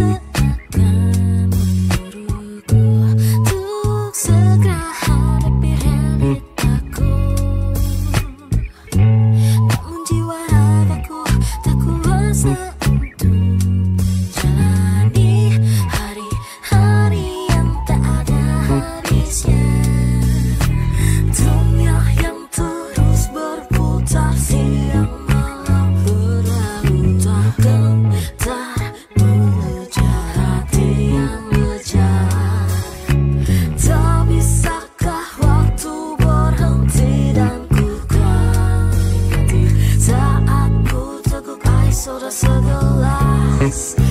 You. mais.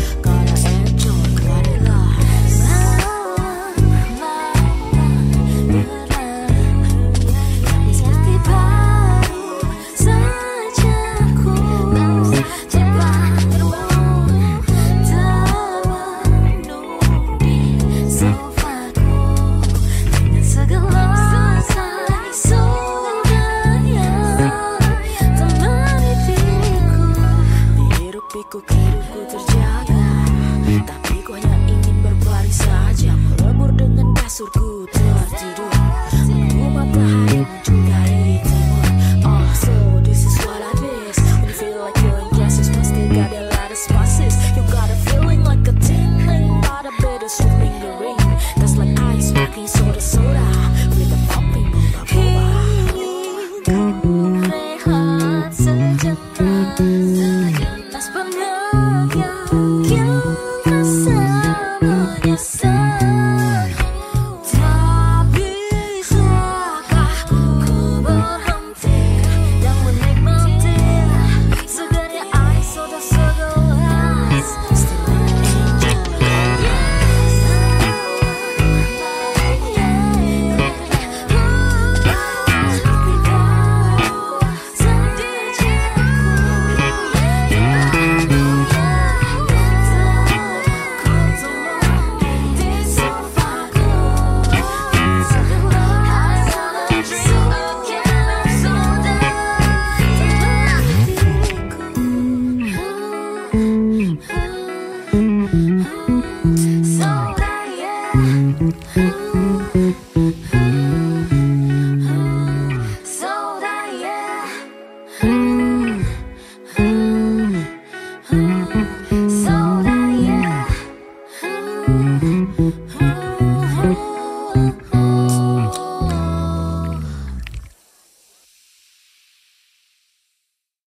That yeah.